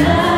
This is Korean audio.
나